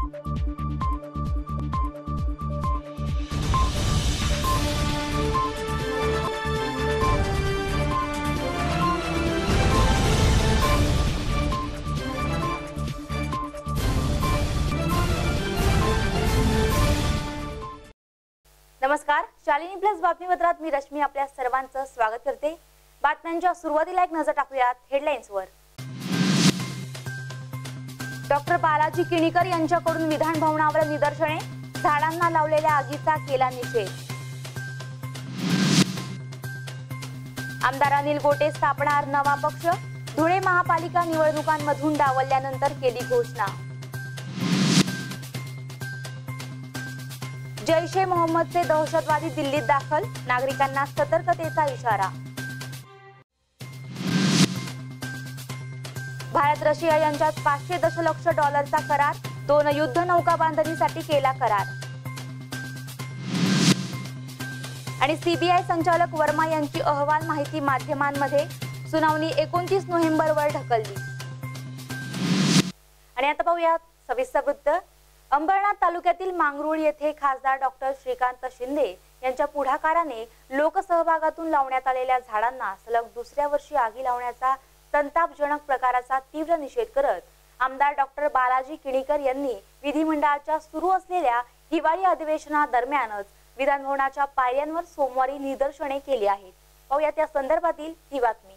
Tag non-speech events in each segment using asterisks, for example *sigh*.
नमस्कार शालिनी प्लस बातमीपत्रात मी रश्मी आपल्या सर्वांचं स्वागत करते. बातम्यांच्या सुरुवातीला एक नजर टाकूयात हेडलाईन्सवर डॉक्टर बालाजी किणीकर यांच्याकडून विधान भवनावर निदर्शने झाडांना लावलेल्या आगीचा केला निषेध. आमदार अनिल गोटे स्थापणार नवा पक्ष धुळे महापालिका निवडणुकांमधून डावलल्यानंतर केली घोषणा. जैश ए मोहम्मदचे दहशतवादी दिल्लीत दाखल नागरिकांना सतर्कतेचा इशारा. भारत रशिया यांच्यात पाचशे दशलक्ष डॉलरचा करार दोन युद्ध नौका बांधणीसाठी केला करार. आणि सीबीआय संचालक वर्मा यांची अहवाल माहिती माध्यमांमध्ये सुनावणी एकोणतीस नोव्हेंबरवर ढकलली. आणि आता पाहूया सविस्तर वृत्त. अंबरनाथ तालुक्यातील मांगरुळ येथे खासदार डॉक्टर श्रीकांत शिंदे यांच्या पुढाकाराने लोकसहभागातून लावण्यात आलेल्या झाडांना सलग दुसऱ्या वर्षी आगी लावण्याचा संतापजनक प्रकाराचा तीव्र निषेध करत आमदार डॉक्टर बालाजी किणीकर यांनी विधिमंडळाच्या सुरू असलेल्या हिवाळी अधिवेशनादरम्यानच विधानभवनाच्या पायऱ्यांवर सोमवारी निदर्शने केली आहेत. पाहूया त्या संदर्भातील ही बातमी.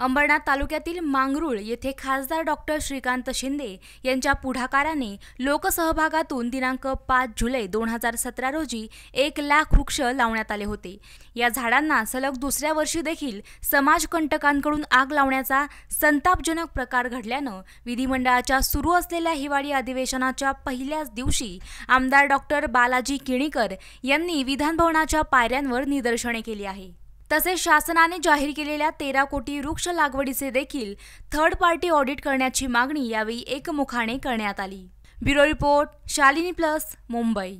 अंबरनाथ तालुक्यातील मांगरुळ येथे खासदार डॉक्टर श्रीकांत शिंदे यांच्या पुढाकाराने लोकसहभागातून दिनांक पाच जुलै दोन हजार सतरा रोजी एक लाख वृक्ष लावण्यात आले होते. या झाडांना सलग दुसऱ्या वर्षी देखील समाजकंटकांकडून आग लावण्याचा संतापजनक प्रकार घडल्यानं विधिमंडळाच्या सुरू असलेल्या हिवाळी अधिवेशनाच्या पहिल्याच दिवशी आमदार डॉक्टर बालाजी किणीकर यांनी विधानभवनाच्या पायऱ्यांवर निदर्शने केली आहे. तसेच शासनाने जाहीर केलेल्या तेरा कोटी वृक्ष लागवडीचे देखील थर्ड पार्टी ऑडिट करण्याची मागणी यावेळी एकमुखाने करण्यात आली. Bureau report Shalini plus Mumbai.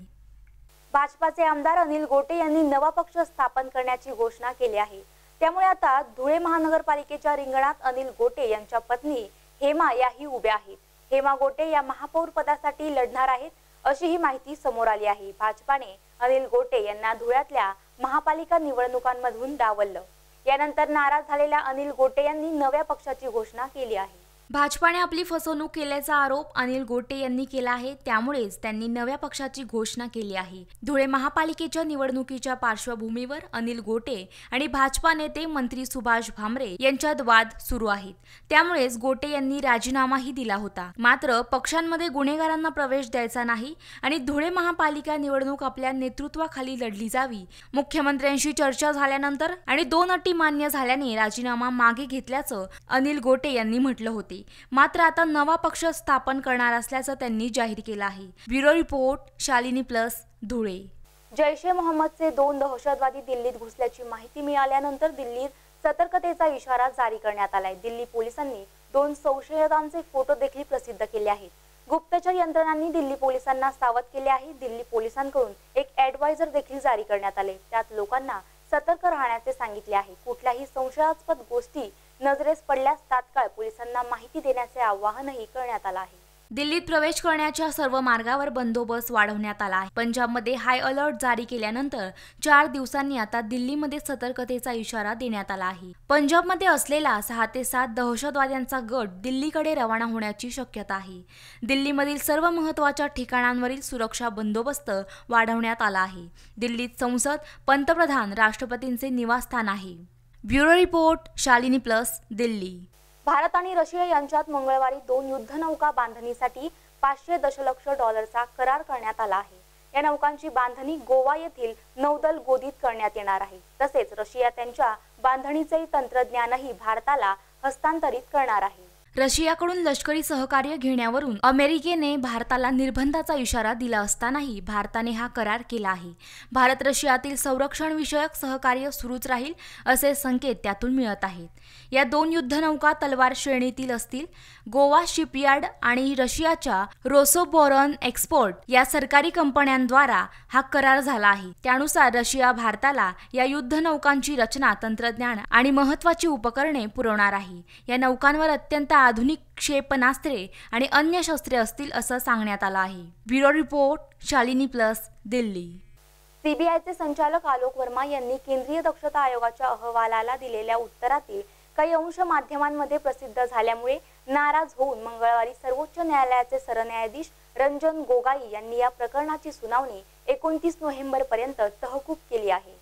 भाजपाचे आमदार अनिल गोटे यांनी नवा पक्ष स्थापन करण्याची घोषणा केली आहे. त्यामुळे आता धुळे महानगरपालिकेच्या रिंगणात अनिल गोटे यांच्या पत्नी हेमा याही उभ्या आहेत. हेमा गोटे या महापौर पदासाठी लढणार आहेत अशी ही माहिती समोर आली आहे. भाजपाने अनिल गोटे यांना धुळ्यातल्या महापालिका निवडणुकांमधून डावललं. यानंतर नाराज झालेल्या अनिल गोटे यांनी नव्या पक्षाची घोषणा केली आहे. भाजपाने आपली फसवणूक केल्याचा आरोप अनिल गोटे यांनी केला आहे. त्यामुळेच त्यांनी नव्या पक्षाची घोषणा केली आहे. धुळे महापालिकेच्या निवडणुकीच्या पार्श्वभूमीवर अनिल गोटे आणि भाजपा नेते मंत्री सुभाष भामरे यांच्यात वाद सुरू आहेत. त्यामुळेच गोटे यांनी राजीनामाही दिला होता. मात्र पक्षांमध्ये गुन्हेगारांना प्रवेश द्यायचा नाही आणि धुळे महापालिका निवडणूक आपल्या नेतृत्वाखाली लढली जावी मुख्यमंत्र्यांशी चर्चा झाल्यानंतर आणि दोन अटी मान्य झाल्याने राजीनामा मागे घेतल्याचं अनिल गोटे यांनी म्हटलं होते. होती मात्र आता नवा पक्ष स्थापन करणार असल्याचं त्यांनी जाहीर केलं आहे. Bureau report Shalini plus Dhule. Jaish e मोहम्मदचे दोन दहशतवादी दिल्लीत घुसल्याची माहिती मिळाल्यानंतर दिल्लीत सतर्कतेचा इशारा जारी करण्यात आलाय. दिल्ली पोलिसांनी दोन संशयितांचे फोटो देखील प्रसिद्ध केले आहेत. गुप्तचर यंत्रणांनी दिल्ली पोलिसांना सावध केले आहे. दिल्ली पोलिसांकडून एक ऍडवायझर देखील जारी करण्यात आले. त्यात लोकांना सतर्क राहण्याचे सांगितले आहे. कुठल्याही संशयास्पद गोष्टी नजरेस पडल्यास तात्काळ पोलिसांना माहिती देण्याचे आवाहनही करण्यात आलं आहे. दिल्लीत प्रवेश करण्याच्या सर्व मार्गावर बंदोबस्त वाढवण्यात आला आहे. पंजाबमध्ये हाय अलर्ट जारी केल्यानंतर चार दिवसांनी आता दिल्लीमध्ये सतर्कतेचा इशारा देण्यात आला आहे. पंजाबमध्ये असलेला सहा ते सात दहशतवाद्यांचा गट दिल्लीकडे रवाना होण्याची शक्यता आहे. दिल्लीमधील सर्व महत्त्वाच्या ठिकाणांवरील सुरक्षा बंदोबस्त वाढवण्यात आला आहे. दिल्लीत संसद पंतप्रधान राष्ट्रपतींचे निवासस्थान आहे. Bureau report Shalini plus Delhi. Bharat आणि रशिया यांच्यात मंगळवारी दोन युद्धनौका बांधणीसाठी पाचशे दशलक्ष डॉलरचा करार करण्यात आला आहे. या नौकांची बांधणी गोवा येथील नौदल गोदीत करण्यात येणार आहे. तसेच रशिया त्यांच्या बांधणीचे तंत्रज्ञानही भारताला हस्तांतरित करणार आहे. रशियाकडून लष्करी सहकार्य घेण्यावरून अमेरिकेने भारताला निर्बंधाचा इशारा दिला असतानाही भारताने हा करार केला आहे. भारत रशियातील संरक्षणविषयक सहकार्य सुरूच राहील असे संकेत त्यातून मिळत आहेत. या दोन युद्धनौका तलवार श्रेणीतील असतील. गोवा शिपयार्ड आणि रशियाच्या रोसोबोरन एक्सपोर्ट या सरकारी कंपन्यांद्वारा हा करार झाला आहे. त्यानुसार रशिया भारताला या युद्धनौकांची रचना तंत्रज्ञान आणि महत्वाची उपकरणे पुरवणार आहे. या नौकांवर अत्यंत आधुनिक क्षेपणास्त्रे आणि अन्य शस्त्रे असतील असं सांगण्यात आलं आहे. Bureau report Shalini plus Delhi. सीबीआयचे संचालक आलोक वर्मा यांनी केंद्रीय दक्षता आयोगाच्या अहवालाला दिलेल्या उत्तरातील काही अंश माध्यमांमध्ये प्रसिद्ध झाल्यामुळे नाराज होऊन मंगळवारी सर्वोच्च न्यायालयाचे सरन्यायाधीश रंजन गोगाई यांनी या प्रकरणाची सुनावणी एकोणतीस नोव्हेंबर पर्यंत तहकूब केली आहे.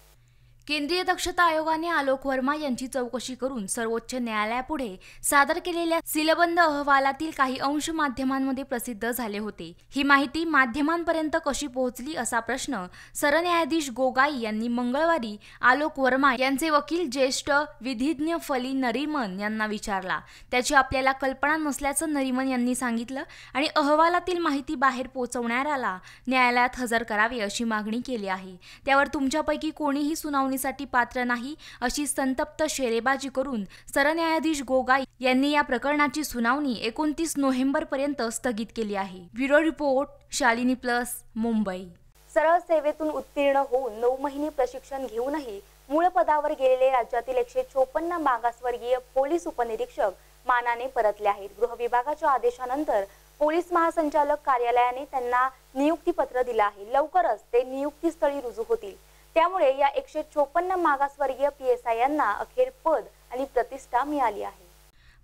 केंद्रीय दक्षता आयोगाने आलोक वर्मा यांची चौकशी करून सर्वोच्च न्यायालयापुढे सादर केलेल्या सीलबंद अहवालातील काही अंश माध्यमांमध्ये प्रसिद्ध झाले होते. ही माहिती माध्यमांपर्यंत कशी पोहोचली असा प्रश्न सरन्यायाधीश गोगाई यांनी मंगळवारी आलोक वर्मा यांचे वकील ज्येष्ठ विधिज्ञ फली नरीमन यांना विचारला. त्याची आपल्याला कल्पना नसल्याचं नरीमन यांनी सांगितलं आणि अहवालातील माहिती बाहेर पोहोचवणाऱ्याला न्यायालयात हजर करावे अशी मागणी केली आहे. त्यावर तुमच्यापैकी कोणीही सुनावणी साठी पात्र नाही अशी संतप्त शेरेबाजी करून सरन्यायाधीश गोगाई यांनी या प्रकरणाची सुनावणी एकोणतीस नोव्हेंबर पर्यंत स्थगित केली आहे. Bureau report Shalini plus Mumbai. सरळ सेवेतून उत्तीर्ण होऊन नऊ महिने प्रशिक्षण घेऊनही मूळ पदावर गेलेले राज्यातील एकशे चोपन्न मागासवर्गीय पोलीस उपनिरीक्षक मानाने परतले आहेत. गृह विभागाच्या आदेशानंतर पोलीस महासंचालक कार्यालयाने त्यांना नियुक्तीपत्र दिलं आहे. लवकरच ते नियुक्तीस्थळी रुजू होतील. त्यामुळे या एकशे चोपन्न मागासवर्गीय पी एस आय यांना अखेर पद आणि प्रतिष्ठा मिळाली आहे.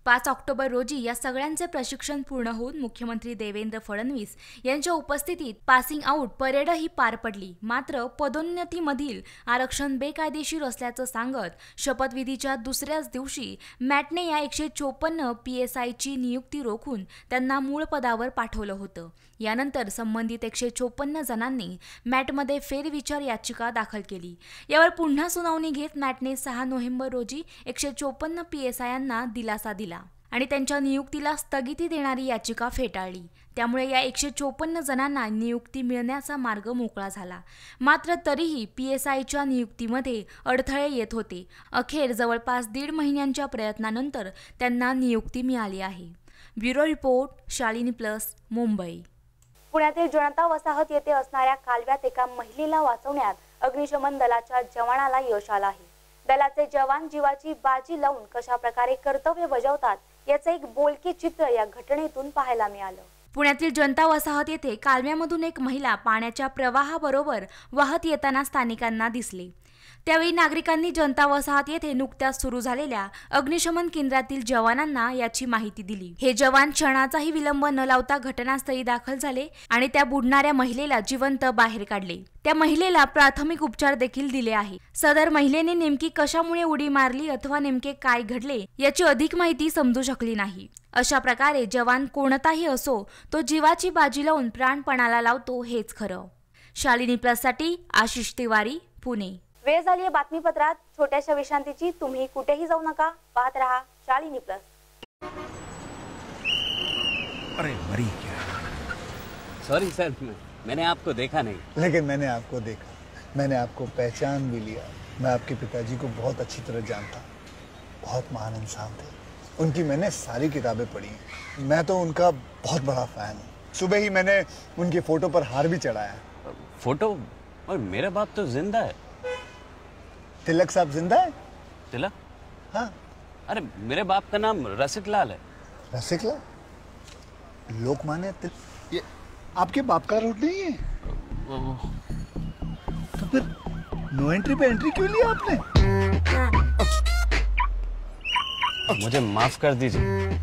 पाच ऑक्टोबर रोजी या सगळ्यांचे प्रशिक्षण पूर्ण होऊन मुख्यमंत्री देवेंद्र फडणवीस यांच्या उपस्थितीत पासिंग आऊट परेडही पार पडली. मात्र पदोन्नतीमधील आरक्षण बेकायदेशीर असल्याचं सांगत शपथविधीच्या दुसऱ्याच दिवशी मॅटने या एकशे चोपन्न पी एस आयची नियुक्ती रोखून त्यांना मूळ पदावर पाठवलं होतं. यानंतर संबंधित एकशे चोपन्न जणांनी मॅटमध्ये फेरविचार याचिका दाखल केली. यावर पुन्हा सुनावणी घेत मॅटने सहा नोव्हेंबर रोजी एकशे चोपन्न पी एस आयांना दिलासा दिला आणि त्यांच्या नियुक्तीला स्थगिती देणारी याचिका फेटाळली. त्यामुळे या एकशे चोपन्न जणांना नियुक्ती मिळण्याचा मार्ग मोकळा झाला. मात्र तरीही पी एस आयच्या नियुक्तीमध्ये अडथळे येत होते. अखेर जवळपास दीड महिन्यांच्या प्रयत्नानंतर त्यांना नियुक्ती मिळाली आहे. Bureau report Shalini plus Mumbai. पुण्यातील जनता वसाहत येथे असणाऱ्या कालव्यात एका महिलेला वाचवण्यात अग्निशमन दलाच्या जवानाला यश आलं आहे. दलाचे जवान जीवाची बाजी लावून कशा प्रकारे कर्तव्य बजावतात याचं एक बोलके चित्र या घटनेतून पाहायला मिळालं. पुण्यातील जनता वसाहत येथे कालव्यामधून एक महिला पाण्याच्या प्रवाहाबरोबर वाहत येताना स्थानिकांना दिसली. त्यावेळी नागरिकांनी जनता वसाहत येथे नुकत्याच सुरू झालेल्या अग्निशमन केंद्रातील जवानांना याची माहिती दिली. हे जवान क्षणाचाही विलंब न लावता घटनास्थळी दाखल झाले आणि त्या बुडणाऱ्या महिलेला जिवंत बाहेर काढले. त्या महिलेला प्राथमिक उपचार देखील दिले आहे. सदर महिलेने नेमकी कशामुळे उडी मारली अथवा नेमके काय घडले याची अधिक माहिती समजू शकली नाही. अशा प्रकारे जवान कोणताही असो तो जीवाची बाजी लावून प्राणपणाला लावतो हेच खरं. शालिनी प्लससाठी आशिष तिवारी पुणे. वेळ झाली आहे बातमीपत्रात. छोट्याशा विश्रांतीची तुम्ही कुठेही जाऊ नका. पाहत रहा शालिनी प्लस. अरे मरी क्या? सॉरी सर मैंने आपको देखा नहीं। लेकिन मैंने आपको देखा। मैंने आपको पहचान भी लिया। मैं आपके पिताजी को बहुत अच्छी तरह जानता। बहुत महान इंसान थे। उनकी मैंने सारी किताबें पढ़ी हैं। मैं तो उनका बहुत बड़ा फ़ैन हूँ। सुबह ही मैंने उनकी फ़ोटो पर हार भी चढ़ाया। फ़ोटो? और मेरा बाप तो ज़िंदा है। तिलक साहब ज़िंदा है? तिलक? हाँ। अरे मेरे बाप का नाम रसिक लाल है। रसिकला लोकमान्य तिलक ये आपके बाप का रोड नहीं है? तो फिर नो एंट्री पे एंट्री क्यों लिया आपने? मुझे माफ़ कर दीजिए।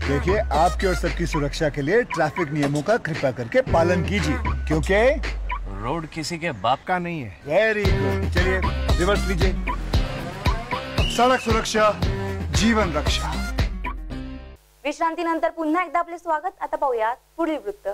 देखिए आपकी और सबकी सुरक्षा के लिए ट्रैफ़िक नियमों का कृपा करके पालन कीजिए। क्योंकि रोड किसी के बाप का नहीं है। वेरी गुड चलिए रिवर्स लीजिए। सड़क सुरक्षा जीवन रक्षा. विश्रांतीनंतर पुन्हा एकदा आपले स्वागत. आता पाहूयात पुढील वृत्त.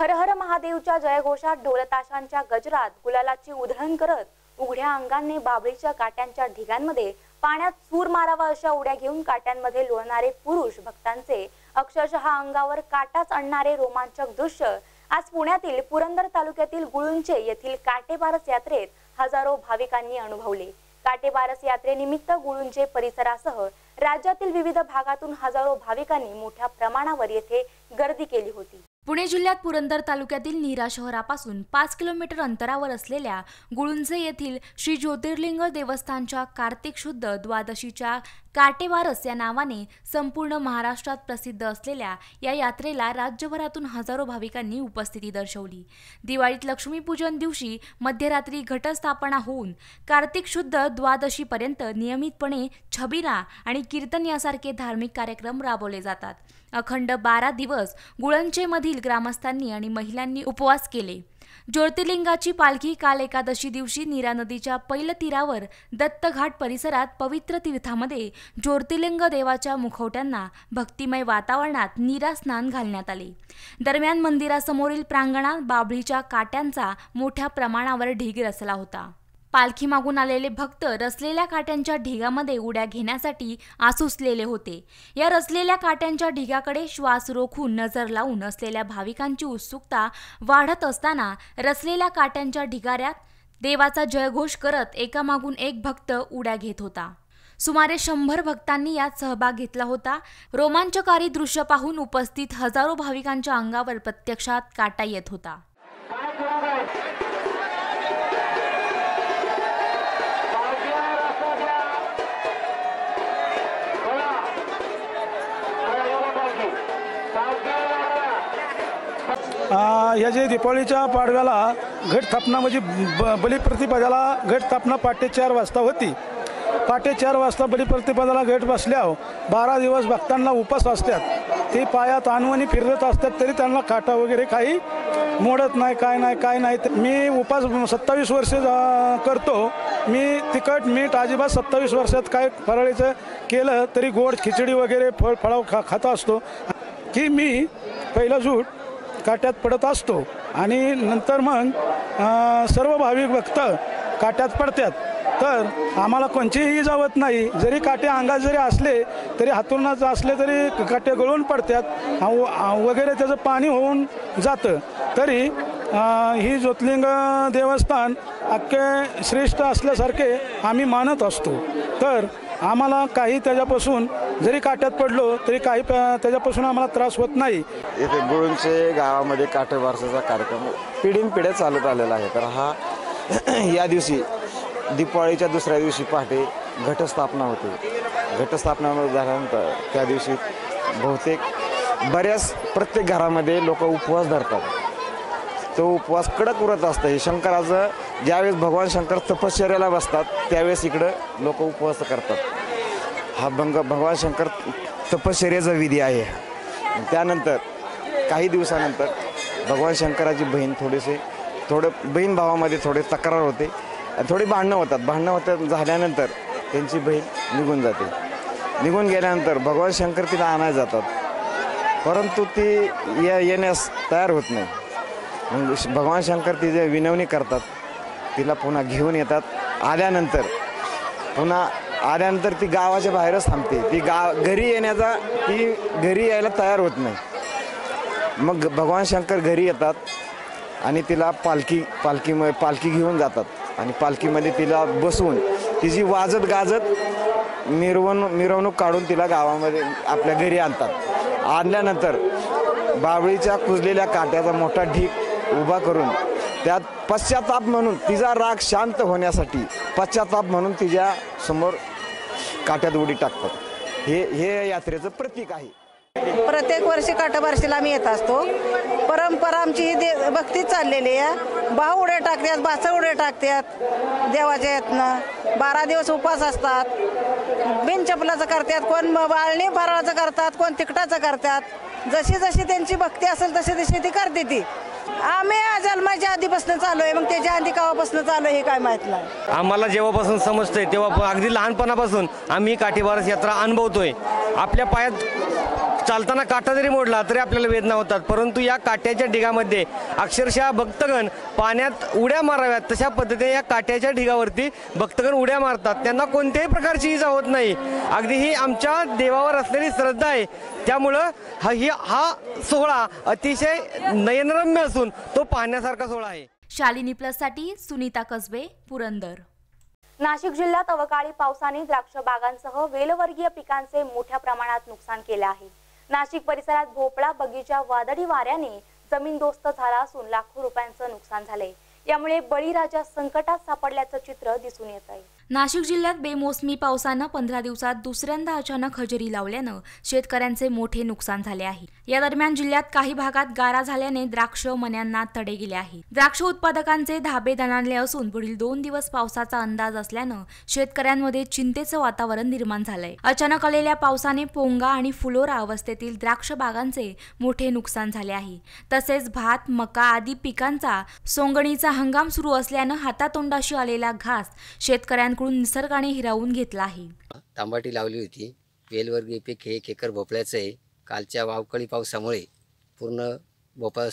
हर हर महादेवच्या जयघोषात ढोलताशांच्या गजरात गुलालाची उधळण करत उघड्या अंगाने बाबळीच्या काट्यांच्या ढिगांमध्ये पाण्यात सूर मारावा अशा उड्या घेऊन काट्यांमध्ये लोळणारे पुरुष भक्तांचे अक्षरशः अंगावर काटाच आणणारे रोमांचक दृश्य आज पुण्यातील पुरंदर तालुक्यातील गुळुंचे येथील काटेबारस यात्रेत हजारो भाविकांनी अनुभवले. काटेबारस यात्रेनिमित्त गुळुंजे परिसरासह राज्यातील विविध भागातून हजारो भाविकांनी मोठ्या प्रमाणावर येथे गर्दी केली होती. पुणे जिल्ह्यात पुरंदर तालुक्यातील नीरा शहरापासून पाच किलोमीटर अंतरावर असलेल्या गुळुंजे येथील श्री ज्योतिर्लिंग देवस्थानच्या कार्तिक शुद्ध द्वादशीच्या काटेवारस या नावाने संपूर्ण महाराष्ट्रात प्रसिद्ध असलेल्या या यात्रेला राज्यभरातून हजारो भाविकांनी उपस्थिती दर्शवली. दिवाळीत लक्ष्मीपूजन दिवशी मध्यरात्री घटस्थापना होऊन कार्तिक शुद्ध द्वादशीपर्यंत नियमितपणे छबिना आणि कीर्तन यासारखे धार्मिक कार्यक्रम राबवले जातात. अखंड बारा दिवस गुळंचेमधील ग्रामस्थांनी आणि महिलांनी उपवास केले. ज्योतिर्लिंगाची पालखी काल एकादशी दिवशी नीरा नदीच्या पैलतीरावर दत्तघाट परिसरात पवित्र तीर्थामध्ये ज्योतिर्लिंग देवाच्या मुखवट्यांना भक्तिमय वातावरणात नीरा स्नान घालण्यात आले. दरम्यान मंदिरासमोरील प्रांगणात बाभळीच्या काट्यांचा मोठ्या प्रमाणावर ढीग रचला होता. पालखी मागून आलेले भक्त रचलेल्या काट्यांच्या ढिगामध्ये उड्या घेण्यासाठी आसुसलेले होते. या रचलेल्या काट्यांच्या ढिगाकडे श्वास रोखून नजर लावून असलेल्या भाविकांची उत्सुकता वाढत असताना रचलेल्या काट्यांच्या ढिगाऱ्यात देवाचा जयघोष करत एकामागून एक भक्त उड्या घेत होता. सुमारे शंभर भक्तांनी यात सहभाग घेतला होता. रोमांचकारी दृश्य पाहून उपस्थित हजारो भाविकांच्या अंगावर प्रत्यक्षात काटा येत होता. ह्या या जे दीपावलीच्या पाडव्याला घट स्थापना म्हणजे ब बलिप्रतिपदाला घट स्थापना पहाटे चार वाजता होती. पहाटे चार वाजता बलिप्रतिपदाला घट बसल्यावर बारा दिवस भक्तांना उपास असतात. ते पायात आणवणी फिरत असतात तरी त्यांना काटा वगैरे काही मोडत नाही काय नाही काय नाही. तर मी उपास सत्तावीस वर्ष जा- करतो. मी तिखट मीठ अजिबात सत्तावीस वर्षात काय फराळीचं केलं तरी गोड खिचडी वगैरे फळ फळाव खा खात असतो. की मी पहिला झूट काट्यात पडत असतो. आणि नंतर मग सर्व भाविक भक्त काट्यात पडतात. तर आम्हाला कोणचीही जावत नाही. जरी काटे अंगात जरी असले तरी हातूनच असले तरी काटे गळून पडतात. वगैरे त्याचं पाणी होऊन जातं. तरी ही ज्योतिर्लिंग देवस्थान अख्खे श्रेष्ठ असल्यासारखे आम्ही मानत असतो. तर आम्हाला काही त्याच्यापासून जरी काट्यात पडलो तरी काही प- त्याच्यापासून आम्हाला त्रास होत नाही. येथे गुळूंचे गावामध्ये काठबारसाचा कार्यक्रम पिढीनपिढ्या चालत आलेला आहे. तर हा *clears throat* या दिवशी दिपाळीच्या दुसऱ्या दिवशी पहाटे घटस्थापना होते. घटस्थापना झाल्यानंतर त्या दिवशी बहुतेक बऱ्याच प्रत्येक घरामध्ये लोक उपवास धरतात. तो उपवास कडक उरत असतं. हे शंकराचं ज्यावेळेस भगवान शंकर तपश्चर्याला बसतात त्यावेळेस इकडं लोक उपवास करतात. हा भंग भगवान शंकर तपश्चर्याचा विधी आहे. त्यानंतर काही दिवसानंतर भगवान शंकराची बहीण थोडेसे थोडं बहीण भावामध्ये थोडे तक्रार होते. आणि थोडी भांडणं होतात. भांडणं होतात झाल्यानंतर त्यांची बहीण निघून जाते. निघून गेल्यानंतर भगवान शंकर तिला आणायला जातात. परंतु ती या येण्यास तयार होत नाही. मग श- भगवान शंकर तिचे विनवणी करतात. तिला पुन्हा घेऊन येतात. आल्यानंतर पुन्हा आल्यानंतर ती गावाच्या बाहेरच थांबते. ती गाव घरी येण्याचा ती घरी यायला तयार होत नाही. मग भगवान शंकर घरी येतात आणि तिला पालखी पालखी पालखी घेऊन जातात. आणि पालखीमध्ये तिला बसवून तिची वाजत गाजत मिरवणूक मिरवणूक काढून तिला गावामध्ये आपल्या घरी आणतात. आणल्यानंतर बावळीच्या कुजलेल्या काट्याचा मोठा ढीक उभा करून त्यात पश्चाताप म्हणून तिचा राग शांत होण्यासाठी पश्चाताप म्हणून तिच्या समोर काट्यात उडी टाकतात. हे हे यात्रेचं प्रतीक आहे. प्रत्येक वर्षी काटाबारशीला आम्ही येत असतो. परंपरा आमची ही दे भक्तीच चाललेली आहे. भाऊ उड्या टाकतात बाचा उड्या टाकतात. देवाच्या यातनं बारा दिवस उपास असतात. बिनचपलाचं करतात कोण म- वाळणी फराळाचं करतात कोण तिकटाचं करतात. जशी जशी त्यांची भक्ती असेल तशी तशी ती करते ती. आम्ही जन्माच्या आधीपासून चालू आहे. मग त्याच्या आधी कावापासून चालू आहे हे काय माहीत नाही. आम्हाला जेव्हापासून समजतंय तेव्हा अगदी लहानपणापासून आम्ही काठीबारस यात्रा अनुभवतोय. आपल्या पायात चालताना काटा जरी मोडला तरी आपल्याला वेदना होतात. परंतु या काट्याच्या ढिगामध्ये अक्षरशः भक्तगण पाण्यात उड्या माराव्यात तशा पद्धतीने या काट्याच्या ढिगावरती भक्तगण उड्या मारतात. त्यांना कोणत्याही प्रकारची इजा होत नाही. अगदी ही आमच्या देवावर असलेली श्रद्धा आहे. त्यामुळं हा ही हा सोहळा अतिशय नयनरम्य असून तो पाहण्यासारखा सोहळा आहे. शालिनी प्लससाठी सुनीता कसबे पुरंदर. नाशिक जिल्ह्यात अवकाळी पावसाने द्राक्ष बागांसह वेलवर्गीय पिकांचे मोठ्या प्रमाणात नुकसान केले आहे. नाशिक परिसरात भोपळा बगीचा वादळी वाऱ्याने जमीनदोस्त झाला असून लाखो रुपयांचं नुकसान झालंय. यामुळे बळीराजा संकटात सापडल्याचं चित्र दिसून येत आहे. नाशिक जिल्ह्यात बेमोसमी पावसानं पंधरा दिवसात दुसऱ्यांदा अचानक हजेरी लावल्यानं शेतकऱ्यांचे मोठे नुकसान झाले आहे. या दरम्यान जिल्ह्यात काही भागात गारा झाल्याने द्राक्ष मन्यांना तडे गेले आहे द्राक्ष उत्पादकांचे धाबे दणाणले असून पुढील दोन दिवस पावसाचा अंदाज असल्यानं शेतकऱ्यांमध्ये चिंतेचं वातावरण निर्माण झालंय. अचानक आलेल्या पावसाने पोंगा आणि फुलोरा अवस्थेतील द्राक्ष बागांचे मोठे नुकसान झाले आहे. तसेच भात मका आदी पिकांचा सोंगणीचा हंगाम सुरू असल्यानं हातातोंडाशी आलेला घास शेतकऱ्यांकडून निसर्गाने हिरावून घेतला आहे. तांबाटी लावली होती. वेलवर्गीय पीक हे एक एकर भोपळ्याचं आहे. कालच्या वावकळी पावसामुळे पूर्ण भोपळा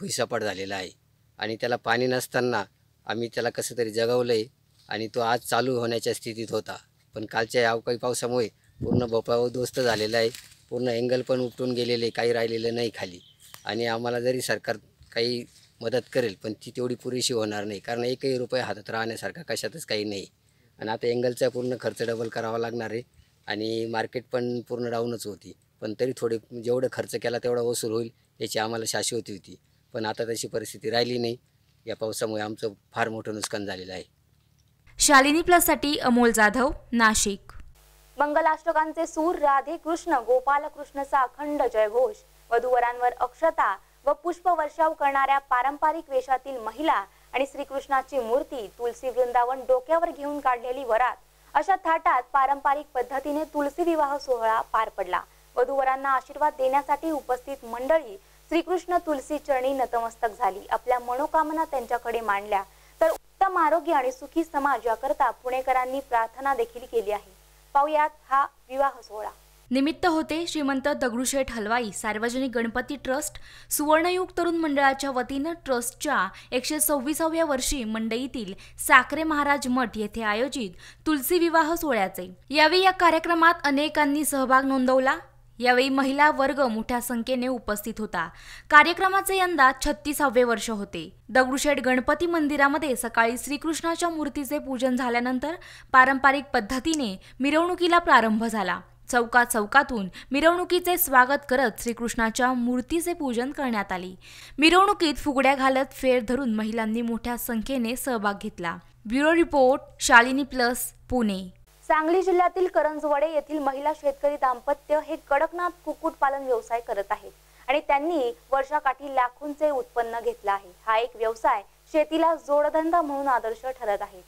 भुईसपाट झालेला आहे. आणि त्याला पाणी नसताना आम्ही त्याला कसं तरी जगवलं आहे आणि तो आज चालू होण्याच्या स्थितीत होता. पण कालच्या अवकाळी पावसामुळे पूर्ण भोपळा उद्ध्वस्त झालेला आहे. पूर्ण अँगल पण उपटून गेलेले काही राहिलेलं नाही खाली. आणि आम्हाला जरी सरकार काही मदत करेल पण ती तेवढी पुरेशी होणार नाही. कारण एकही रुपये हातात राहण्यासारखा कशातच काही नाही. आणि आता एंगलचा पूर्ण खर्च डबल करावा लागणार आहे आणि मार्केट पण पूर्ण डाऊनच होती. पण तरी थोडे जेवढं खर्च केला तेवढा वसूल होईल याची आम्हाला शाश्वती होती. पण आता तशी परिस्थिती राहिली नाही. या पावसामुळे आमचं फार मोठं नुकसान झालेलं आहे. शालिनी प्लससाठी अमोल जाधव नाशिक. मंगलाष्टकांचे सूर राधे कृष्ण गोपाल कृष्णचा अखंड जयघोष. वधूवरांवर अक्षता व पुष्प वर्षाव करणाऱ्या पारंपरिक वेशातील महिला आणि श्रीकृष्णाची मूर्ती तुलसी वृंदावन डोक्यावर घेऊन काढलेली वरात अशा थाटात पारंपरिक पद्धतीने तुलसी विवाह सोहळा पार पडला. वधूवरांना आशीर्वाद देण्यासाठी उपस्थित मंडळी श्रीकृष्ण तुलसी चरणी नतमस्तक झाली. आपल्या मनोकामना त्यांच्याकडे मांडल्या. तर उत्तम आरोग्य आणि सुखी समाज याकरता पुणेकरांनी प्रार्थना देखील केली आहे. पाहुयात हा विवाह सोहळा. निमित्त होते श्रीमंत दगडूशेठ हलवाई सार्वजनिक गणपती ट्रस्ट सुवर्णयुग तरुण मंडळाच्या वतीनं ट्रस्टच्या एकशे सव्वीसाव्या वर्षी मंडईतील साखरे महाराज मठ येथे आयोजित तुलसी विवाह सोहळ्याचे. यावेळी या कार्यक्रमात अनेकांनी सहभाग नोंदवला. यावेळी महिला वर्ग मोठ्या संख्येने उपस्थित होता. कार्यक्रमाचे यंदा छत्तीसावे वर्ष होते. दगडूशेठ गणपती मंदिरामध्ये सकाळी श्रीकृष्णाच्या मूर्तीचे पूजन झाल्यानंतर पारंपरिक पद्धतीने मिरवणुकीला प्रारंभ झाला. चौका चौकातून मिरवणुकीचे स्वागत करत श्रीकृष्णाच्या मूर्तीचे पूजन करण्यात आले. मिरवणुकीत फुगड्या घालत फेर धरून महिलांनी मोठ्या संख्येने सहभाग घेतला. Bureau report Shalini plus Pune. Sangli जिल्ह्यातील करंजवडे येथील महिला शेतकरी दाम्पत्य हे कडकनाथ कुक्कुटपालन व्यवसाय करत आहेत आणि त्यांनी वर्षाकाठी लाखोंचे उत्पन्न घेतलं आहे. हा एक व्यवसाय शेतीला जोडधंदा म्हणून आदर्श ठरत आहे.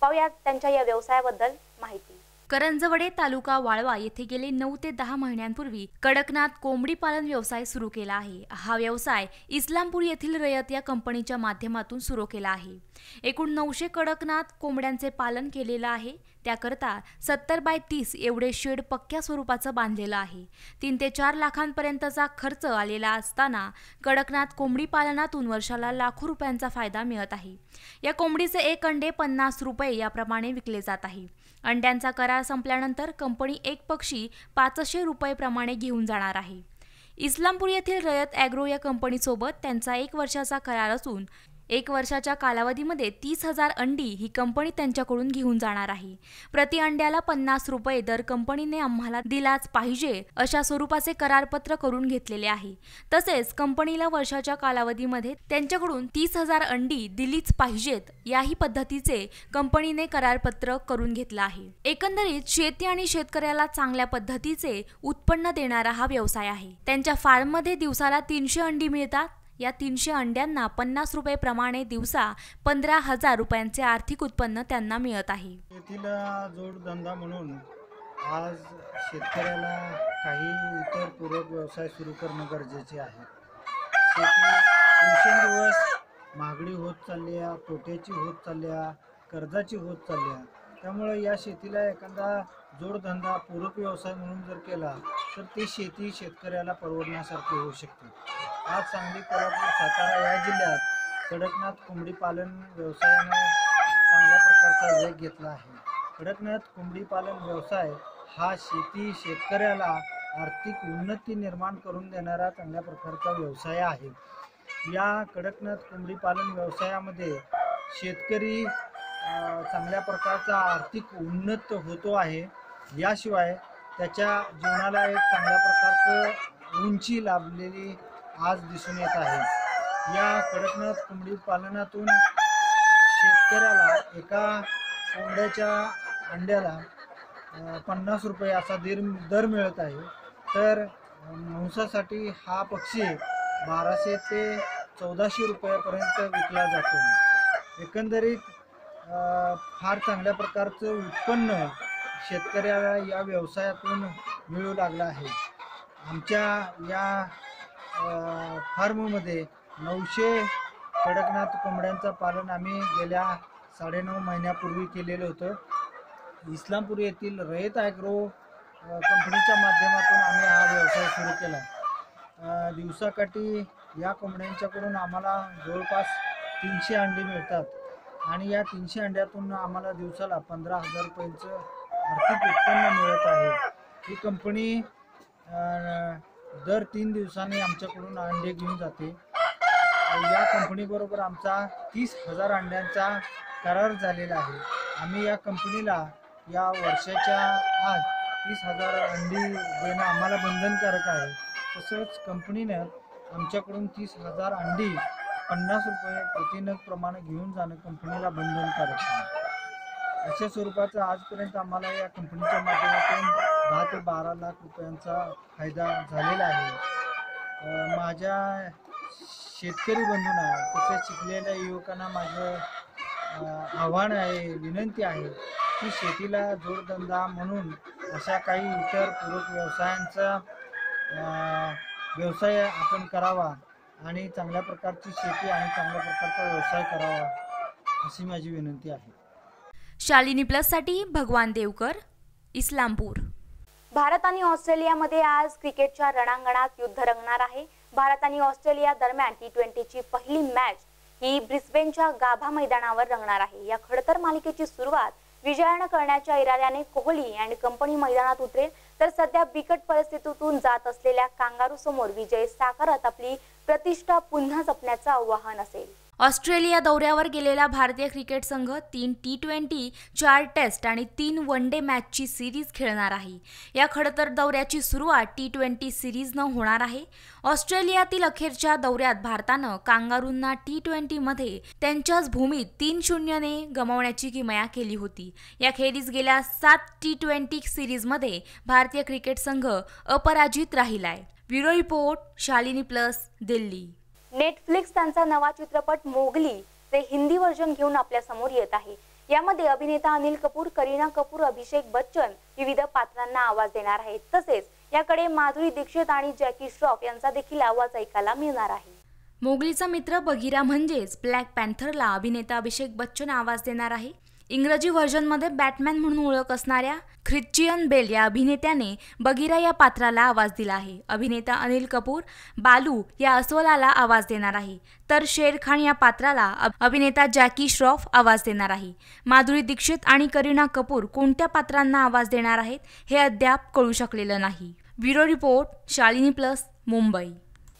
पाहुयात त्यांच्या या व्यवसायाबद्दल माहिती. करंजवडे तालुका वाळवा येथे गेले नऊ ते दहा महिन्यांपूर्वी कडकनाथ कोंबडी पालन व्यवसाय सुरू केला आहे. हा व्यवसाय इस्लामपूर येथील रयत या कंपनीच्या माध्यमातून सुरू केला आहे. एकूण नऊशे कडकनाथ कोंबड्यांचे पालन केलेलं आहे. त्याकरता सत्तर बाय तीस एवढे शेड पक्क्या स्वरूपाचं बांधलेलं आहे. तीन ते चार लाखांपर्यंतचा खर्च आलेला असताना कडकनाथ कोंबडी पालनातून वर्षाला लाखो रुपयांचा फायदा मिळत आहे. या कोंबडीचे एक अंडे पन्नास रुपये याप्रमाणे विकले जात आहे. अंड्यांचा करार संपल्यानंतर कंपनी एक पक्षी पाचशे रुपये प्रमाणे घेऊन जाणार आहे. इस्लामपूर येथील रयत ॲग्रो या कंपनीसोबत त्यांचा एक वर्षाचा करार असून एक वर्षाच्या कालावधीमध्ये तीस हजार अंडी ही कंपनी त्यांच्याकडून घेऊन जाणार आहे. प्रति अंड्याला पन्नास रुपये दर कंपनीने आम्हाला दिलाच पाहिजे अशा स्वरूपाचे करारपत्र करून घेतलेले आहे. तसेच कंपनीला वर्षाच्या कालावधीमध्ये त्यांच्याकडून तीस हजार अंडी दिलीच पाहिजेत याही पद्धतीचे कंपनीने करारपत्र करून घेतलं आहे. एकंदरीत शेती आणि शेतकऱ्याला चांगल्या पद्धतीचे उत्पन्न देणारा हा व्यवसाय आहे. त्यांच्या फार्ममध्ये दिवसाला तीनशे अंडी मिळतात या तीनशे अंड्यांना पन्नास रुपये प्रमाणे दिवसा पंधरा हजार रुपयांचे आर्थिक उत्पन्न त्यांना मिळत आहे. येथील जोडधंदा म्हणून आज शेतकऱ्याला काही इतर पूरक व्यवसाय सुरू करणं गरजेचे आहे. शेती दिवसेंदिवस महागडी होत चालली आहे तोट्याची होत चालली आहे कर्जाची होत चालली आहे त्यामुळे या शेतीला एखादा जोडधंदा पूरक व्यवसाय म्हणून जर केला तर ती शेती शेतकऱ्याला परवडण्यासारखी होऊ शकते. आज सांगली कोल्हापूर सातारा या जिल्ह्यात कडकनाथ कोंबडी पालन व्यवसायाने चांगल्या प्रकारचा वेग घेतला आहे. कडकनाथ कोंबडी पालन व्यवसाय हा शेती शेतकऱ्याला आर्थिक उन्नती निर्माण करून देणारा चांगल्या प्रकारचा व्यवसाय आहे. या कडकनाथ कोंबडी पालन व्यवसायामध्ये शेतकरी चांगल्या प्रकारचा आर्थिक उन्नत होतो आहे. याशिवाय त्याच्या जीवनाला एक चांगल्या प्रकारचं उंची लाभलेली आज दिसून येत आहे. या कडकनाथ कोंबडी पालनातून शेतकऱ्याला एका कोंबड्याच्या अंड्याला पन्नास रुपये असा दर दर मिळत आहे. तर मांसासाठी हा पक्षी बाराशे ते चौदाशे रुपयापर्यंत विकला जातो. एकंदरीत फार चांगल्या प्रकारचं उत्पन्न शेतकऱ्याला या व्यवसायातून मिळू लागला आहे. आमच्या या फार्ममध्ये नऊशे कडकनाथ कोंबड्यांचं पालन आम्ही गेल्या साडेनऊ महिन्यापूर्वी केलेलं होतं. इस्लामपूर येथील रयत ॲग्रो कंपनीच्या माध्यमातून आम्ही हा व्यवसाय सुरू केला. दिवसाकाठी या कोंबड्यांच्याकडून आम्हाला जवळपास तीनशे अंडी मिळतात आणि या तीनशे अंड्यातून आम्हाला दिवसाला पंधरा हजार रुपयांचं आर्थिक उत्पन्न मिळत आहे. ही कंपनी दर तीन दिवसांनी आमच्याकडून अंडे घेऊन जाते. या कंपनीबरोबर आमचा तीस हजार अंड्यांचा करार झालेला आहे. आम्ही या कंपनीला या वर्षाच्या आज तीस हजार अंडी देणं आम्हाला बंधनकारक आहे. तसंच कंपनीनं आमच्याकडून तीस हजार अंडी पन्नास रुपये प्रतिनग प्रमाणे घेऊन जाणं कंपनीला बंधनकारक आहे. अशा स्वरूपाचा आजपर्यंत आम्हाला या कंपनीच्या माध्यमातून दहा ते बारा लाख रुपयांचा फायदा झालेला आहे. माझ्या शेतकरी बंधूंना तसेच शिकलेल्या युवकांना माझं आव्हान आहे विनंती आहे की शेतीला जोडधंदा म्हणून अशा काही इतर पूरक व्यवसायांचा व्यवसाय आपण करावा आणि चांगल्या प्रकारची शेती आणि चांगल्या प्रकारचा व्यवसाय करावा अशी माझी विनंती आहे. शालिनी प्लससाठी भगवान देवकर इस्लामपूर. भारत आणि ऑस्ट्रेलियामध्ये आज क्रिकेटच्या रणांगणात युद्ध रंगणार आहे. भारत आणि ऑस्ट्रेलिया दरम्यान टी ट्वेंटीची पहिली मॅच ही ब्रिस्बेनच्या गाभा मैदानावर रंगणार आहे. या खडतर मालिकेची सुरुवात विजयानं करण्याच्या इराद्याने कोहली अँड कंपनी मैदानात उतरेल. तर सध्या बिकट परिस्थितीतून जात असलेल्या कांगारू समोर विजय साकारत आपली प्रतिष्ठा पुन्हा जपण्याचं आव्हान असेल. ऑस्ट्रेलिया दौऱ्यावर गेलेला भारतीय क्रिकेट संघ तीन टी ट्वेंटी चार टेस्ट आणि तीन वन डे मॅचची सिरीज खेळणार आहे. या खडतर दौऱ्याची सुरुवात टी ट्वेंटी सिरीजनं होणार आहे. ऑस्ट्रेलियातील अखेरच्या दौऱ्यात भारतानं कांगारूंना टी ट्वेंटीमध्ये त्यांच्याच भूमीत तीन शून्यने गमावण्याची किमया केली होती. याखेरीज गेल्या सात टी ट्वेंटी सिरीजमध्ये भारतीय क्रिकेट संघ अपराजित राहिलाय. Bureau report Shalini plus Delhi. Netflix त्यांचा नवा चित्रपट मोगली चे हिंदी व्हर्जन घेऊन आपल्यासमोर येत आहे. यामध्ये अभिनेता अनिल कपूर करीना कपूर अभिषेक बच्चन विविध पात्रांना आवाज देणार आहेत. तसेच याकडे माधुरी दीक्षित आणि जॅकी श्रॉफ यांचा देखील आवाज ऐकायला मिळणार आहे. मोगलीचा मित्र बगिरा म्हणजेच ब्लॅक पॅन्थरला अभिनेता अभिषेक बच्चन आवाज देणार आहे. इंग्रजी व्हर्जनमध्ये बॅटमॅन म्हणून ओळख असणाऱ्या ख्रिश्चियन बेल या अभिनेत्याने बगीरा या पात्राला आवाज दिला आहे. अभिनेता अनिल कपूर बालू या अस्वलाला आवाज देणार आहे. तर शेर खान या पात्राला अभिनेता जॅकी श्रॉफ आवाज देणार आहे. माधुरी दीक्षित आणि करीना कपूर कोणत्या पात्रांना आवाज देणार आहेत हे अद्याप कळू शकलेलं नाही. Bureau report Shalini plus Mumbai.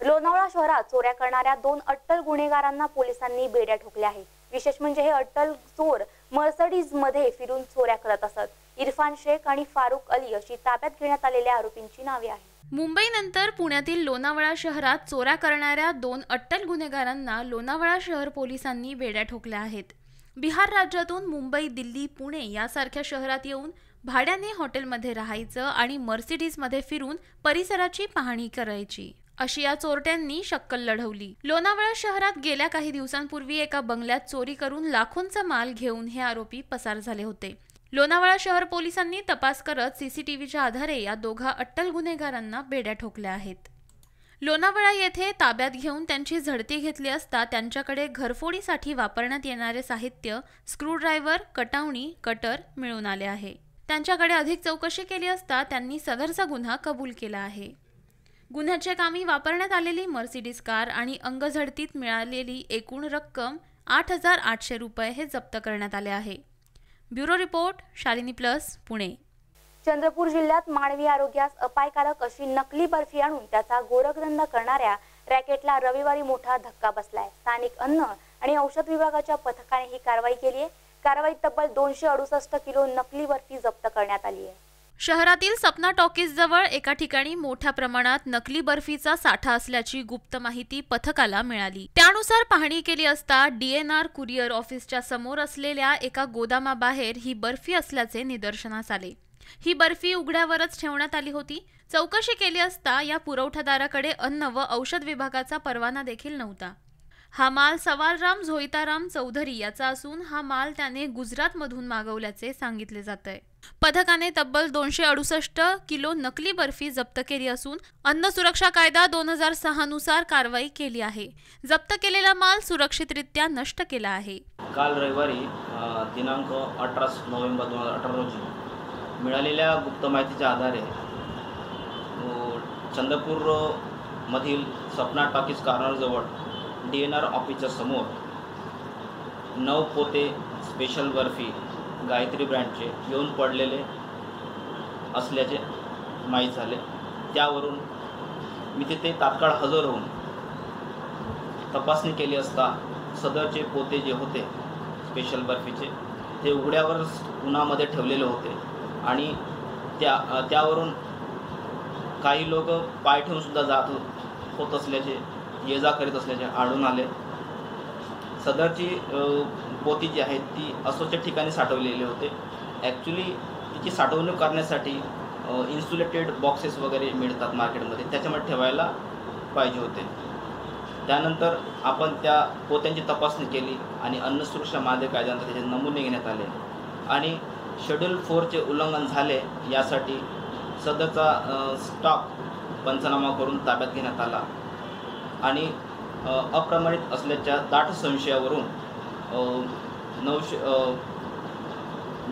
Lonavala शहरात चोऱ्या करणाऱ्या दोन अट्टल गुन्हेगारांना पोलिसांनी बेड्या ठोकल्या आहेत. विशेष म्हणजे हे अट्टल चोर मर्सडीजमध्ये फिरून चोऱ्या करत असत. इरफान शेख आणि फारुख अली अशी ताब्यात घेण्यात आलेल्या आरोपींची नावे आहेत. मुंबईनंतर पुण्यातील लोणावळा शहरात चोऱ्या करणाऱ्या दोन अट्टल गुन्हेगारांना लोणावळा शहर पोलिसांनी वेड्या ठोकल्या आहेत. बिहार राज्यातून मुंबई दिल्ली पुणे यासारख्या शहरात येऊन भाड्याने हॉटेलमध्ये राहायचं आणि मर्सिडीजमध्ये फिरून परिसराची पाहणी करायची. अशी या चोरट्यांनी शक्कल लढवली. लोणावळा शहरात गेल्या काही दिवसांपूर्वी एका बंगल्यात चोरी करून लाखोंचा माल घेऊन हे आरोपी पसार झाले होते. लोणावळा शहर पोलिसांनी तपास करत सीसीटीव्हीच्या आधारे या दोघा अट्टल गुन्हेगारांना बेड्या ठोकल्या आहेत. लोणावळा येथे ताब्यात घेऊन त्यांची झडती घेतली असता त्यांच्याकडे घरफोडीसाठी वापरण्यात येणारे साहित्य स्क्रूड्रायव्हर कटावणी कटर मिळून आले आहे. त्यांच्याकडे अधिक चौकशी केली असता त्यांनी सदरचा गुन्हा कबूल केला आहे. गुन्ह्याच्या कामी वापरण्यात आलेली मर्सिडीज कार आणि अंगझडतीत मिळालेली एकूण रक्कम आठ हजार आठशे रुपये हे जप्त करण्यात आले आहे. Bureau report Shalini plus Pune. Chandrapur जिल्ह्यात मानवी आरोग्यास अपायकारक अशी नकली बर्फी आणून त्याचा गोरखधंदा करणाऱ्या रॅकेटला रविवारी मोठा धक्का बसलाय. स्थानिक अन्न आणि औषध विभागाच्या पथकाने ही कारवाई केली आहे. कारवाईत तब्बल दोनशे अडुसष्ट किलो नकली बर्फी जप्त करण्यात आली आहे. शहरातील सपना टॉकीजजवळ एका ठिकाणी मोठ्या प्रमाणात नकली बर्फीचा साठा असल्याची गुप्त माहिती पथकाला मिळाली. त्यानुसार पाहणी केली असता डीएनआर कुरिअर ऑफिसच्या समोर असलेल्या एका गोदामाबाहेर ही बर्फी असल्याचे निदर्शनास आले. ही बर्फी उघड्यावरच ठेवण्यात आली होती. चौकशी केली असता या पुरवठादाराकडे अन्न व औषध विभागाचा परवाना देखील नव्हता. हा माल सवालराम झोईताराम चौधरी याचा असून हा माल त्याने गुजरातमधून मागवल्याचे सांगितले जात आहे पथकाने तब्बल दोनशे अडुसष्ट किलो नकली बर्फी जप्त केली असून अन्न सुरक्षा कायदा दोन हजार सहा नुसार कारवाई केली आहे. जप्त केलेला माल सुरक्षितरित्या नष्ट केला आहे. काल रविवारी दिनांक अठरा नोव्हेंबर दोन हजार अठरा रोजी मिळालेल्या गुप्त माहितीच्या आधारे चंद्रपूर मधील सपना टॉकीज कॉर्नरजवळ डी एन आर ऑफिसच्या समोर नऊ पोते स्पेशल बर्फी गायत्री ब्रँडचे येऊन पडलेले असल्याचे माहीत झाले. त्यावरून मी तिथे तात्काळ हजर होऊन तपासणी केली असता सदरचे पोते जे होते स्पेशल बर्फीचे ते उघड्यावरच उन्हामध्ये ठेवलेले होते आणि त्या त्यावरून काही लोक पाय ठेवून सुद्धा जात होत असल्याचे ये जा करीत असल्याचे आढळून आले. सदरची पोती जी आहेत ती अस्वच्छ ठिकाणी साठवलेली होते. ॲक्च्युली तिची साठवणूक करण्यासाठी इन्सुलेटेड बॉक्सेस वगैरे मिळतात मार्केटमध्ये. त्याच्यामध्ये ठेवायला पाहिजे होते. त्यानंतर आपण त्या पोत्यांची तपासणी केली आणि अन्न सुरक्षा मादे कायद्यानंतर त्याचे नमुने घेण्यात आले. आणि शेड्यूल फोरचे उल्लंघन झाले यासाठी सदरचा स्टॉक पंचनामा करून ताब्यात घेण्यात आला. आणि अप्रमाणित असल्याच्या दाट संशयावरून नऊशे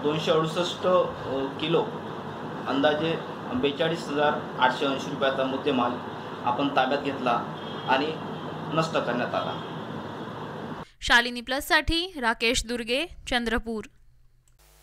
दोनशे अडुसष्ट किलो अंदाजे बेचाळीस हजार आठशे ऐंशी रुपयाचा मुद्देमाल आपण ताब्यात घेतला आणि नष्ट करण्यात आला. शालिनी प्लससाठी राकेश दुर्गे चंद्रपूर.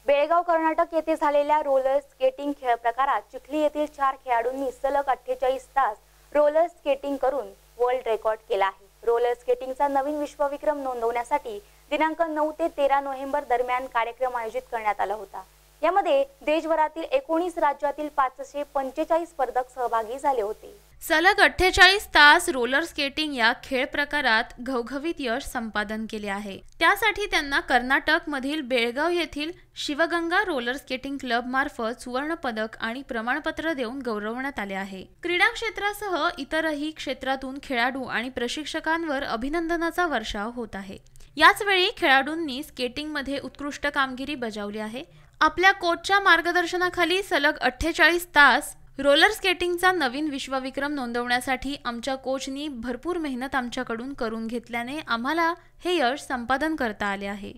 बेळगाव कर्नाटक येथे झालेल्या रोलर स्केटिंग खेळ प्रकारात चिखली येथील चार खेळाडूंनी सलग अठ्ठेचाळीस तास रोलर स्केटिंग करून वर्ल्ड रेकॉर्ड केला आहे. रोलर स्केटिंगचा नवीन विश्वविक्रम नोंदवण्यासाठी दिनांक नऊ ते तेरा नोव्हेंबर दरम्यान कार्यक्रम आयोजित करण्यात आला होता. यामध्ये देशभरातील एकोणीस राज्यातील पाचशे पंचेचाळीस स्पर्धक सहभागी झाले होते. सलग अठ्ठेचाळीस तास रोलर स्केटिंग या खेळ प्रकारात घवघवीत यश संपादन केले आहे. त्यासाठी त्यांना कर्नाटक मधील बेळगाव येथील शिवगंगा रोलर स्केटिंग क्लब मार्फत सुवर्ण पदक आणि प्रमाणपत्र देऊन गौरवण्यात आले आहे. क्रीडा क्षेत्रासह इतरही क्षेत्रातून खेळाडू आणि प्रशिक्षकांवर अभिनंदनाचा वर्षाव होत आहे. याचवेळी खेळाडूंनी स्केटिंगमध्ये उत्कृष्ट कामगिरी बजावली आहे. आपल्या कोचच्या मार्गदर्शनाखाली सलग अठ्ठेचाळीस तास रोलर स्केटिंगचा नवीन विश्वविक्रम नोंदवण्यासाठी आमच्या कोचनी भरपूर मेहनत आमच्याकडून करून घेतल्याने आम्हाला हे यश संपादन करता आले आहे.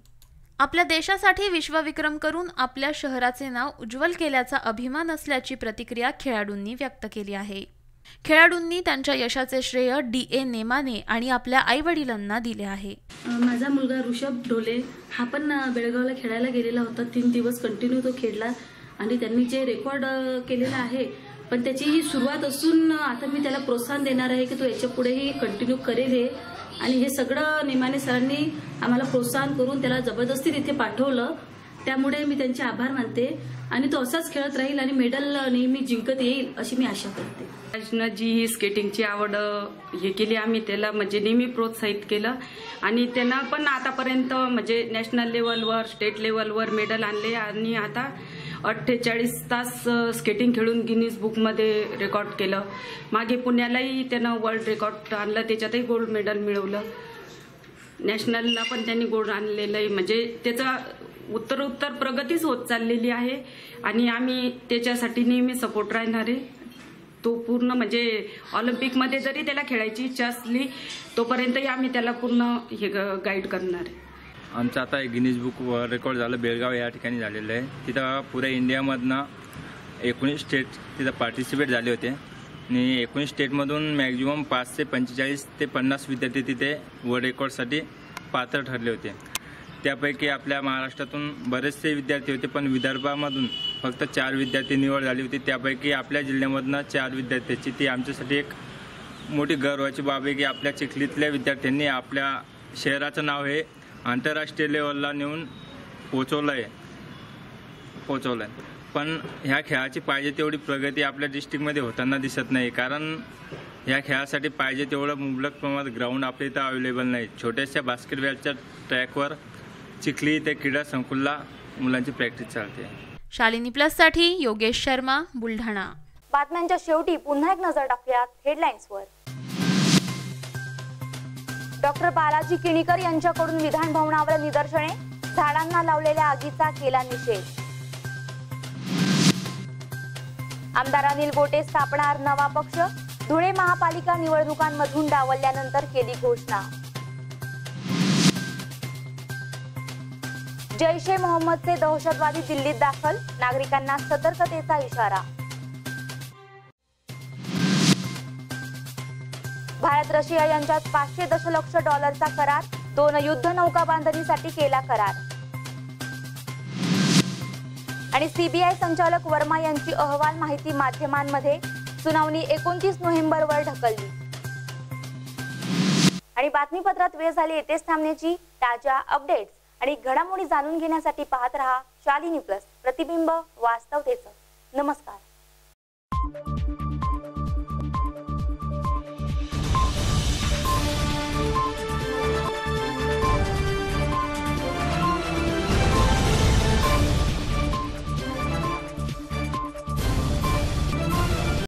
आपल्या देशासाठी विश्वविक्रम करून आपल्या शहराचे नाव उज्ज्वल केल्याचा अभिमान असल्याची प्रतिक्रिया खेळाडूंनी व्यक्त केली आहे. खेळाडूंनी त्यांच्या यशाचे श्रेय डी ए नेमाने आणि आपल्या आई वडिलांना दिले आहे. माझा मुलगा ऋषभ ढोले हा पण बेळगावला खेळायला गेलेला होता. तीन दिवस कंटिन्यू तो खेळला आणि त्यांनी जे रेकॉर्ड केलेलं आहे पण त्याची ही सुरुवात असून आता मी त्याला प्रोत्साहन देणार आहे की तो याच्या पुढेही कंटिन्यू करेल हे. आणि हे सगळं नेमाने सरांनी आम्हाला प्रोत्साहन करून त्याला जबरदस्ती तिथे पाठवलं. त्यामुळे मी त्यांचे आभार मानते आणि तो असाच खेळत राहील आणि मेडल नेहमी जिंकत येईल अशी मी आशा करते. राजनं जी ही स्केटिंगची आवड हे केली आम्ही त्याला म्हणजे नेहमी प्रोत्साहित केलं. आणि त्यांना पण आतापर्यंत म्हणजे नॅशनल लेवलवर स्टेट लेवलवर मेडल आणले. आणि आता अठ्ठेचाळीस तास स्केटिंग खेळून गिनीज बुकमध्ये रेकॉर्ड केलं. मागे पुण्यालाही त्यानं वर्ल्ड रेकॉर्ड आणलं त्याच्यातही गोल्ड मेडल मिळवलं. नॅशनलला पण त्यांनी गोल्ड आणलेलं आहे. म्हणजे त्याचा उत्तर उत्तर प्रगतीच होत चाललेली आहे. आणि आम्ही त्याच्यासाठी नेहमी सपोर्ट राहणार आहे. तो पूर्ण म्हणजे ऑलिम्पिकमध्ये जरी त्याला खेळायची इच्छा असली तोपर्यंतही आम्ही त्याला पूर्ण हे गाईड करणार आहे. आमचं आता गिनीज बुक रेकॉर्ड झालं बेळगाव या ठिकाणी झालेलं आहे. तिथं पुऱ्या इंडियामधनं एकोणीस स्टेट तिथं पार्टिसिपेट झाले होते. आणि एकोणीस स्टेटमधून मॅक्झिमम पाच ते पंचेचाळीस ते पन्नास विद्यार्थी तिथे वर्ल्ड रेकॉर्डसाठी पात्र ठरले होते. त्यापैकी आपल्या महाराष्ट्रातून बरेचसे विद्यार्थी होते पण विदर्भामधून फक्त चार विद्यार्थी निवड झाली होती. त्यापैकी आपल्या जिल्ह्यामधनं चार विद्यार्थ्याची ती आमच्यासाठी एक मोठी गर्वाची बाब आहे की आपल्या चिखलीतल्या विद्यार्थ्यांनी आपल्या शहराचं नाव हे आंतरराष्ट्रीय लेवलला नेऊन पोचवलं आहे पोचवलं आहे पण ह्या खेळाची पाहिजे तेवढी प्रगती आपल्या डिस्ट्रिक्टमध्ये होताना दिसत नाही. कारण ह्या खेळासाठी पाहिजे तेवढं मुबलक प्रमाणात ग्राउंड आपल्या इथं अवेलेबल नाही छोट्याशा बास्केटबॉलच्या ट्रॅकवर चिखली ते क्रीडा संकुलला मुलांची प्रॅक्टिस चालते. शालिनी प्लससाठी योगेश शर्मा बुलढाणा. बातम्यांच्या शेवटी पुन्हा एक नजर टाकूयात हेडलाईन्सवर डॉक्टर बालाजी किणीकर यांच्याकडून विधान भवनावर निदर्शने झाडांना लावलेल्या आगीचा केला निषेध. आमदार अनिल गोटे स्थापणार नवा पक्ष धुळे महापालिका निवडणुकांमधून डावलल्यानंतर केली घोषणा. जैश ए मोहम्मदचे दहशतवादी दिल्लीत दाखल नागरिकांना सतर्कतेचा इशारा. भारत रशिया यांच्यात पाचशे दशलक्ष डॉलरचा करार दोन युद्ध नौका बांधणीसाठी केला करार. आणि सीबीआय संचालक वर्मा यांची अहवाल माहिती माध्यमांमध्ये सुनावणी एकोणतीस नोव्हेंबरवर ढकलली. आणि बातमीपत्रात वेळ झाली येथेच थांबण्याची ताज्या अपडेट्स आणि घडामोडी जाणून घेण्यासाठी पाहत रहा शालिनी प्लस. प्रतिबिंब वास्तवतेचं. नमस्कार.